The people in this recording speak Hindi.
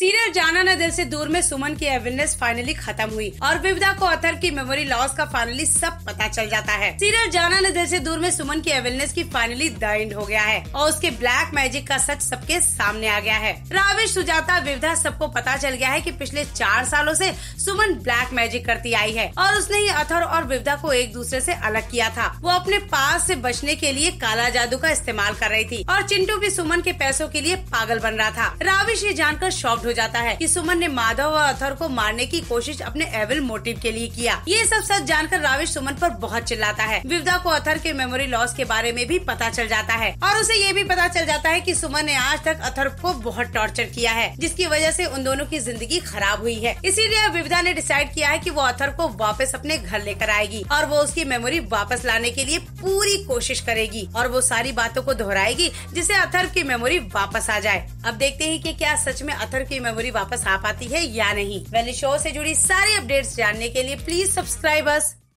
सीरियल जाना न दिल से दूर में सुमन की अवेयरनेस फाइनली खत्म हुई और विविधा को अथर की मेमोरी लॉस का फाइनली सब पता चल जाता है। सीरियल जाना न दिल से दूर में सुमन की अवेयरनेस की फाइनली द एंड हो गया है और उसके ब्लैक मैजिक का सच सबके सामने आ गया है। राविश, सुजाता विविधा सबको पता चल गया है की पिछले चार सालों ऐसी सुमन ब्लैक मैजिक करती आई है और उसने ही अथर और विविधा को एक दूसरे ऐसी अलग किया था। वो अपने पास ऐसी बचने के लिए काला जादू का इस्तेमाल कर रही थी और चिंटू भी सुमन के पैसों के लिए पागल बन रहा था। राविश ये जानकर शॉक्ड हो जाता है कि सुमन ने माधव और अथर को मारने की कोशिश अपने एविल मोटिव के लिए किया। ये सब सच जानकर राविश सुमन पर बहुत चिल्लाता है। विविधा को अथर के मेमोरी लॉस के बारे में भी पता चल जाता है। और उसे ये भी पता चल जाता है कि सुमन ने आज तक अथर को बहुत टॉर्चर किया है, जिसकी वजह से उन दोनों की ज़िंदगी खराब हुई है। इसीलिए विविधा ने डिसाइड किया है कि वो अथर को वापस अपने घर लेकर आएगी और वो उसकी मेमोरी वापस लाने के लिए पूरी कोशिश करेगी और वो सारी बातों को दोहराएगी, जिससे अथर की मेमोरी वापस आ जाए। अब देखते हैं कि क्या सच में अथर की मेमोरी वापस आ पाती है या नहीं? वैली शो से जुड़ी सारी अपडेट्स जानने के लिए प्लीज़ सब्सक्राइब अस